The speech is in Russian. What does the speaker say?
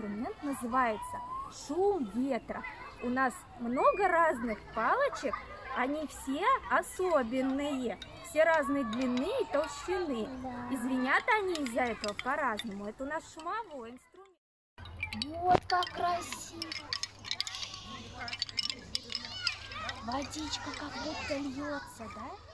инструмент называется шум ветра. У нас много разных палочек, они все особенные, все разной длины и толщины. И звенят они из-за этого по-разному. Это у нас шумовой инструмент. Вот как красиво. Водичка как будто льется, да?